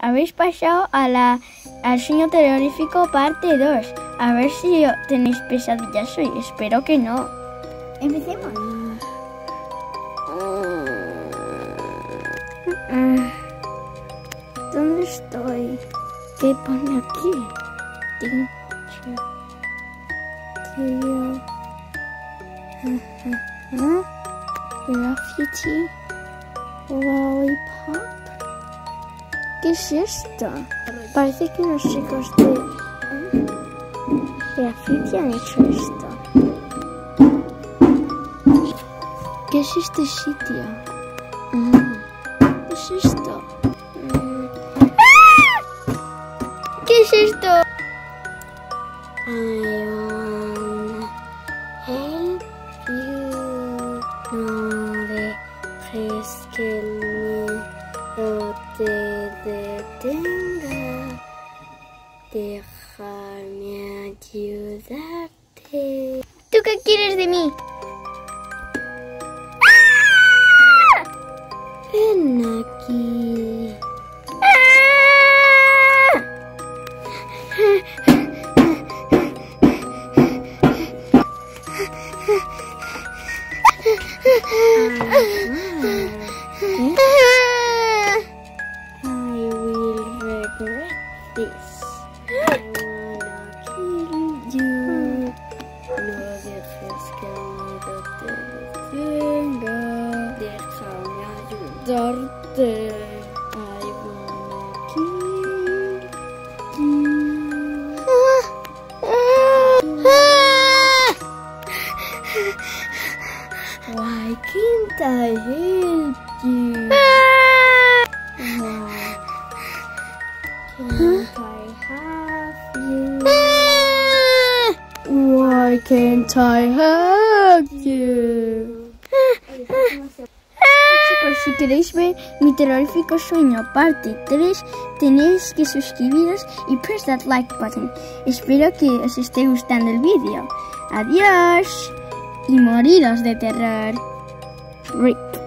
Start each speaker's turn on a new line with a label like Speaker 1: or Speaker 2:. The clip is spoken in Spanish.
Speaker 1: Habéis pasado a la, al sueño terrorífico parte 2. A ver si tenéis pesadillas hoy. Espero que no.
Speaker 2: Empecemos.
Speaker 1: ¿Dónde estoy? ¿Qué pone aquí? Graffiti. Lollipop. ¿Qué es esto? Parece que unos chicos de ¿eh? graffiti han hecho esto. ¿Qué es este sitio? Ah, ¿Qué es esto? Mm. ¿Qué es esto? I te detenga. Déjame ayudarte. ¿Tú qué quieres de mí? Ven aquí. I this. I wanna kill you. No dejes que el miedo te detenga. Déjame ayudarte. I wanna kill you. Why can't I help you? Why can't I have you? Chicos, si queréis ver mi terrorífico sueño parte 3, tenéis que suscribiros y press that like button. Espero que os esté gustando el vídeo. Adiós y moriros de terror. Rick.